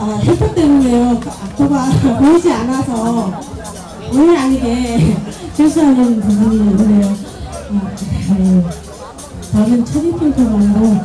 아, 헬퍼 때문에요. 악보가 보이지 않아서 본의 아니게 실수하는 부분이 있네요. 아, 네. 다음엔 초딩 핑크만으로